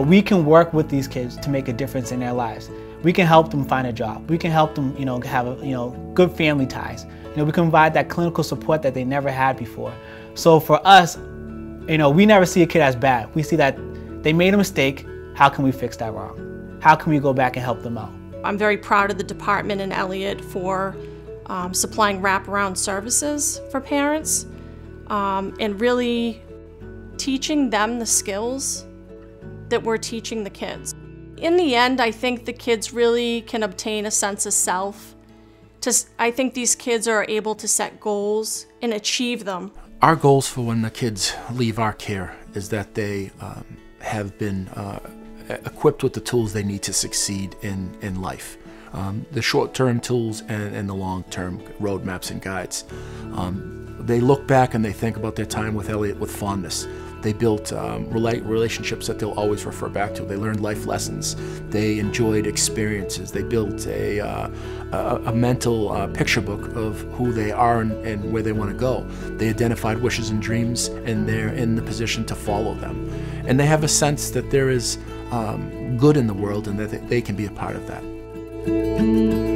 we can work with these kids to make a difference in their lives. We can help them find a job. We can help them, you know, have a, you know, good family ties. You know, we can provide that clinical support that they never had before. So for us, you know, we never see a kid as bad. We see that they made a mistake. How can we fix that wrong? How can we go back and help them out? I'm very proud of the department and Eliot for um, supplying wraparound services for parents um, and really teaching them the skills that we're teaching the kids. In the end, I think the kids really can obtain a sense of self. To, I think these kids are able to set goals and achieve them. Our goals for when the kids leave our care is that they um, have been uh, equipped with the tools they need to succeed in, in life. Um, the short-term tools and, and the long-term roadmaps and guides. Um, they look back and they think about their time with Eliot with fondness. They built um, relationships that they'll always refer back to. They learned life lessons. They enjoyed experiences. They built a, uh, a, a, mental uh, picture book of who they are and, and where they want to go. They identified wishes and dreams, and they're in the position to follow them. And they have a sense that there is um, good in the world and that they can be a part of that.